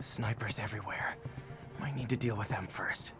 Snipers everywhere. Might need to deal with them first.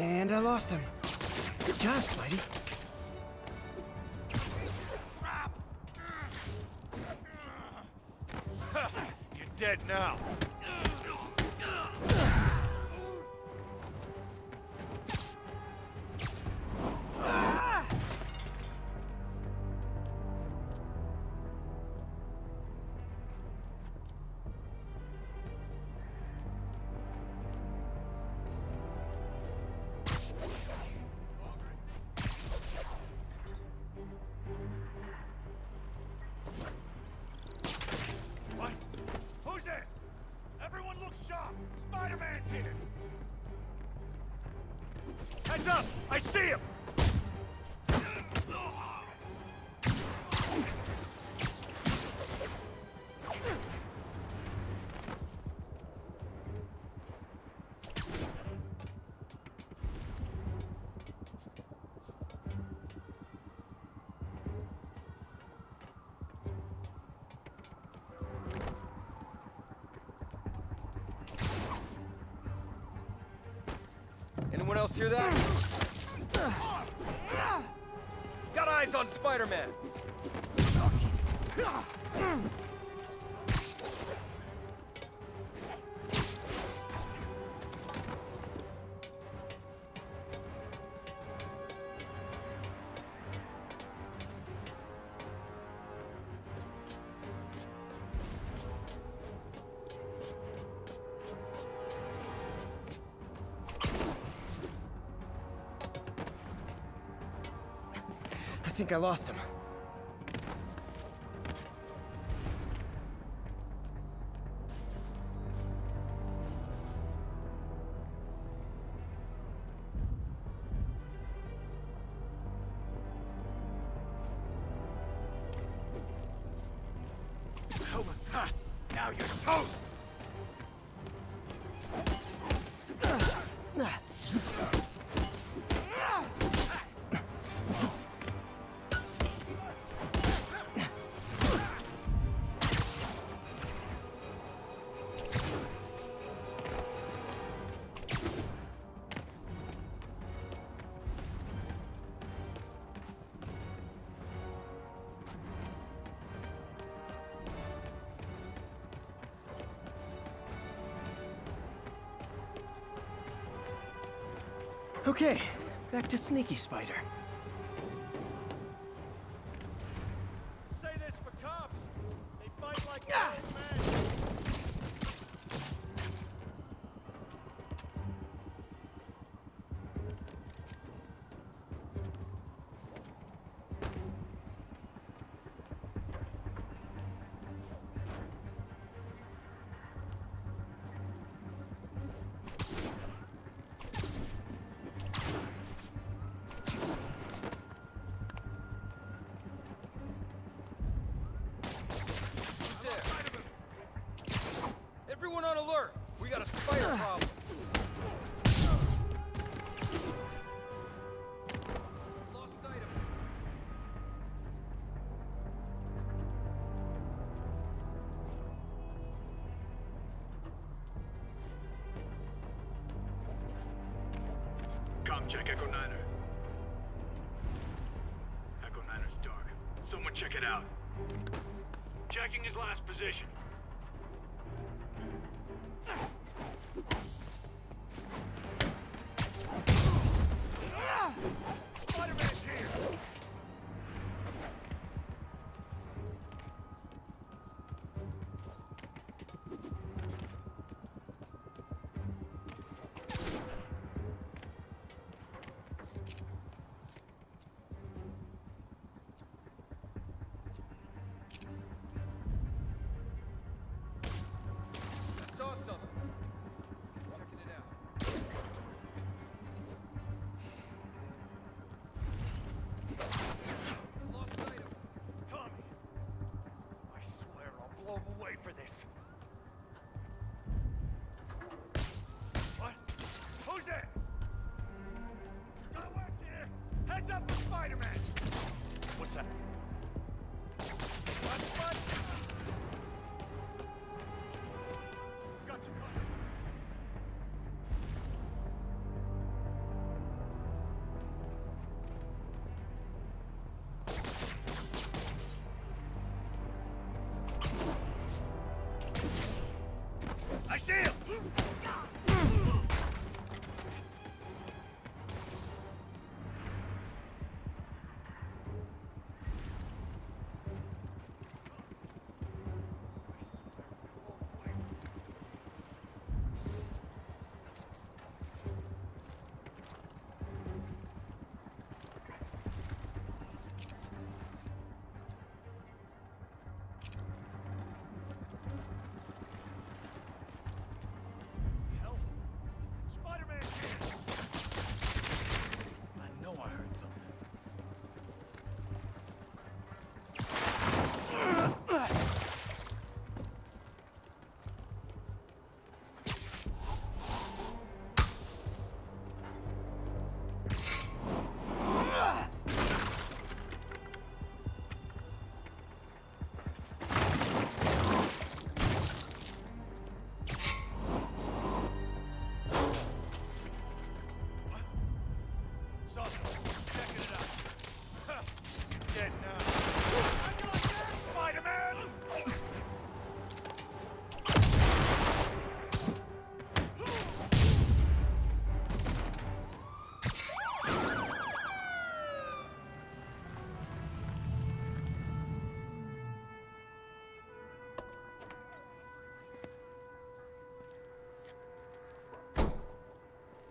And I lost him. Good job, Spidey. You're dead now. Heads up! I see him! Anyone else hear that? Got eyes on Spider-Man! Think I lost him. Hell was that? Now you're toast! Okay, back to Sneaky Spider. Say this for cops. They fight like men. Everyone on alert! We got a fire problem. check Echo Niner. Echo Niner's dark. Someone check it out. Checking his last position. you